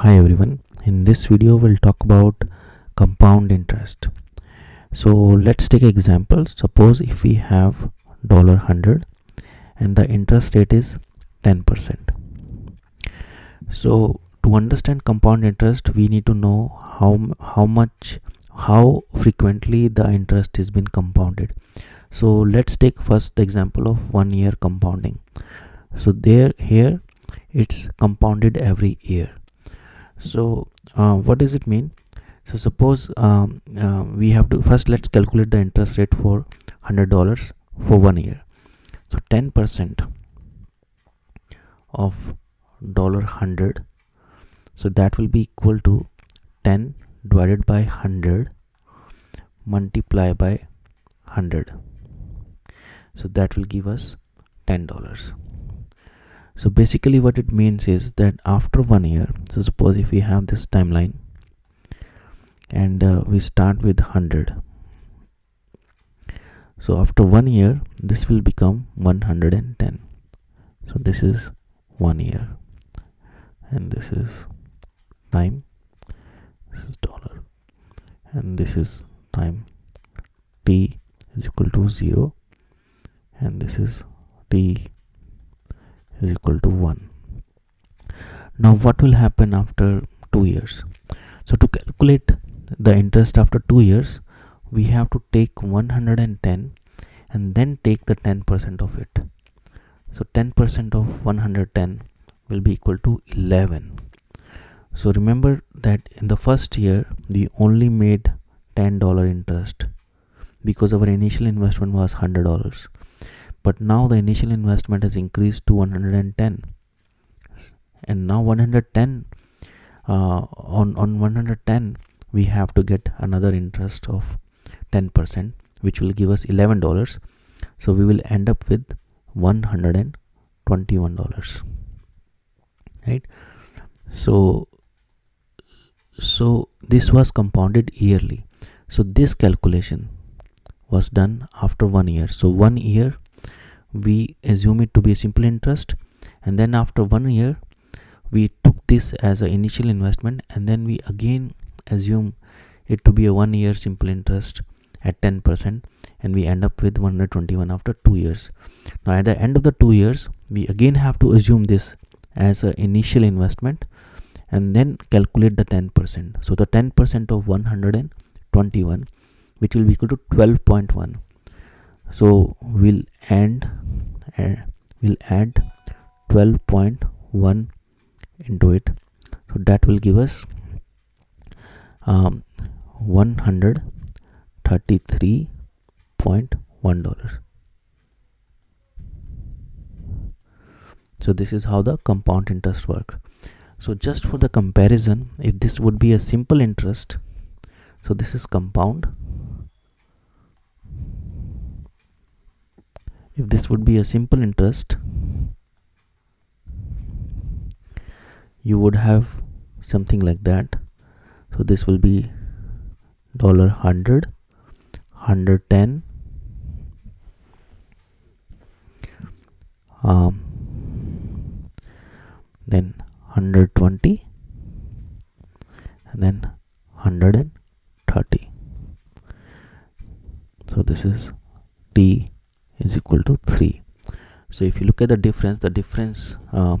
Hi everyone. In this video we'll talk about compound interest. So let's take example. Suppose if we have dollar hundred and the interest rate is 10 percent. So to understand compound interest we need to know how how much how frequently the interest is been compounded. So let's take first the example of one year compounding. So there here it's compounded every year so uh, what does it mean? So suppose um, uh, we have to first let's calculate the interest rate for hundred dollars for one year. So 10 percent of dollar hundred. So that will be equal to 10 divided by 100 multiply by 100 so that will give us $10 so basically what it means is that after one year so suppose if we have this timeline and uh, we start with 100 so after one year this will become 110 so this is one year. And this is time. This is dollar. And this is time t is equal to 0 and this is t is equal to 1 now what will happen after 2 years? So to calculate the interest after 2 years we have to take 110 and then take the 10% of it. So 10% of 110 will be equal to 11 so remember that in the first year we only made $10 interest because our initial investment was $100 but now the initial investment has increased to 110 and now 110 uh, on on 110 we have to get another interest of 10% which will give us $11 so we will end up with $121 right? So so this was compounded yearly. So this calculation was done after one year. So one year we assume it to be a simple interest. And then after one year we took this as an initial investment and then we again assume it to be a one year simple interest at 10% and we end up with 121 after two years. Now at the end of the two years we again have to assume this as an initial investment and then calculate the 10% so the 10% of 121 which will be equal to 12.1 so we'll end uh, we'll add 12.1 into it. So that will give us um, 133.1 dollars. So this is how the compound interest work. So just for the comparison if this would be a simple interest so this is compound if this would be a simple interest you would have something like that. So this will be dollar hundred hundred ten um, then 120 and then 130 so this is t is equal to 3 so if you look at the difference the difference um,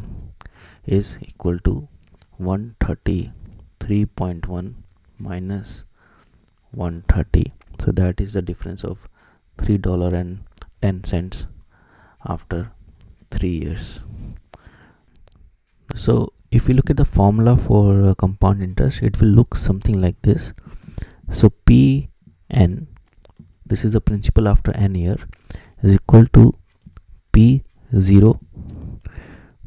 is equal to 133.1 minus 130 so that is the difference of three dollar and ten cents after three years. So if you look at the formula for uh, compound interest it will look something like this. So p n this is the principal after n year is equal to p0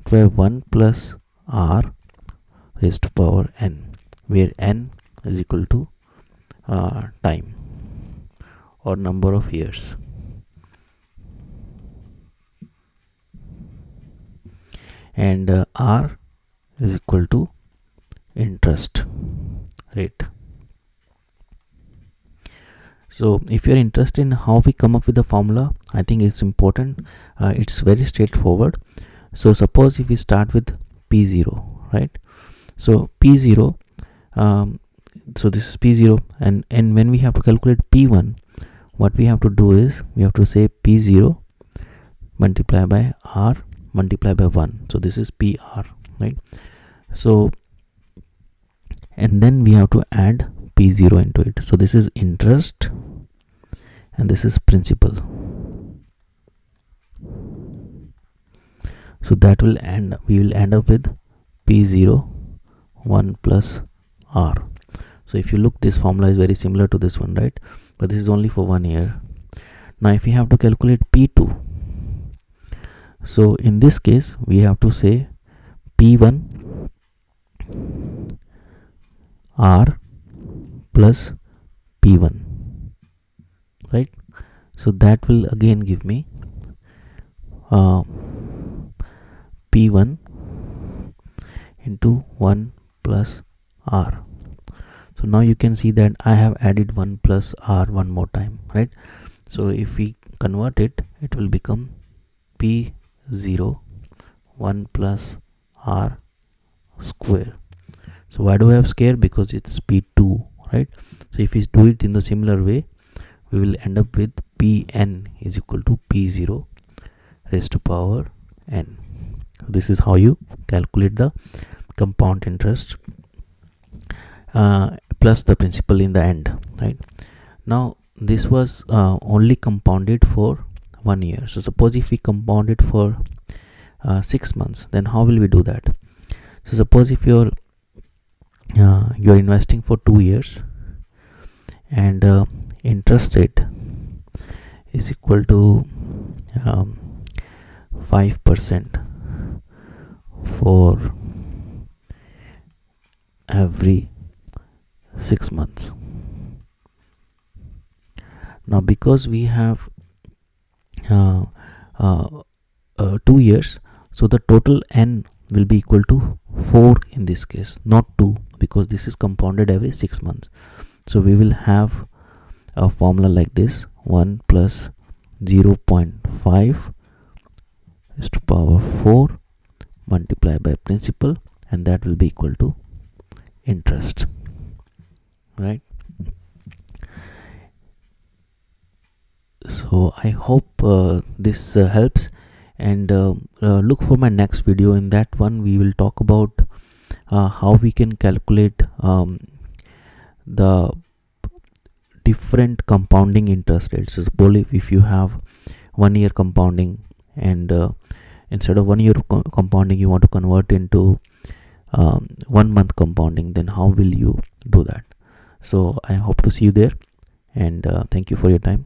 where 1 plus r raised to power n where n is equal to uh, time or number of years. And uh, r is equal to interest rate so if you're interested in how we come up with the formula i think it's important. Uh, it's very straightforward. So suppose if we start with p0 right? So p0 um, so this is p0 and and when we have to calculate p1 what we have to do is we have to say p0 multiply by r multiply by 1 so this is pr right? So and then we have to add p0 into it. So this is interest and this is principal so that will end we will end up with p0 1 plus r. So if you look this formula is very similar to this one right? But this is only for one year. Now if we have to calculate p2 so in this case we have to say p1 r plus p1 right? So that will again give me uh, p1 into 1 plus r. So now you can see that I have added 1 plus r one more time right? So if we convert it it will become p0 1 plus r square. So why do I have square because it's p2 right? So if we do it in the similar way we will end up with pn is equal to p0 raised to power n. This is how you calculate the compound interest uh, plus the principal in the end right? Now this was uh, only compounded for one year. So suppose if we compound it for uh, six months then how will we do that? So suppose if you're uh, you're investing for two years and uh, interest rate is equal to um, 5% for every six months. Now because we have uh, uh, uh, two years so the total n will be equal to 4 in this case not 2 because this is compounded every six months. So we will have a formula like this 1 plus 0 0.5 is to power 4 multiplied by principal and that will be equal to interest right? So i hope uh, this uh, helps and uh, uh, look for my next video. In that one we will talk about uh, how we can calculate um, the different compounding interest rates. Suppose if you have one year compounding and uh, instead of one year co compounding you want to convert into um, one month compounding then how will you do that? So i hope to see you there and uh, thank you for your time